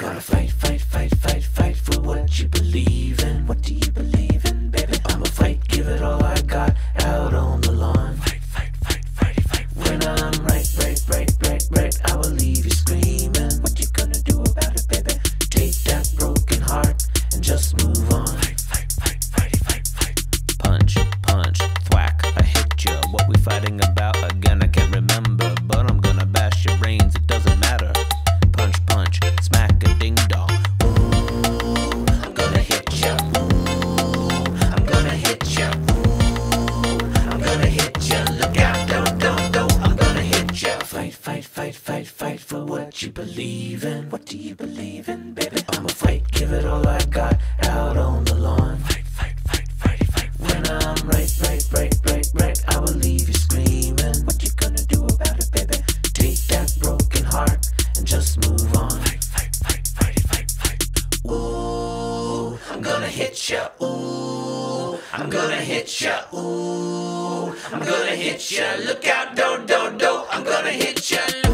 Gotta fight, fight, fight, fight, fight for what you believe in. What do you believe in, baby? I'ma fight, give it all I got out on the lawn. Fight, fight, fight, fight, fight. When I'm right, right, right, right, right, I will leave you screaming. What you gonna do about it, baby? Take that broken heart and just move on. Fight, fight, fight, fight, fight, fight. Punch, punch, thwack, I hit ya. What we fighting about again? I can't remember, but I'm gonna Fight, fight, fight, fight, fight for what you believe in. What do you believe in, baby? I'ma fight, give it all I got out on the lawn. Fight, fight, fight, fight, fight. When I'm right, right, right, right, right, I will leave you screaming. What you gonna do about it, baby? Take that broken heart and just move on. Fight, fight, fight, fight, fight, fight. Ooh, I'm gonna hit ya. Ooh, I'm gonna hit ya. Ooh, I'm gonna hit ya. Look out, do, do, do. I'm gonna hit ya.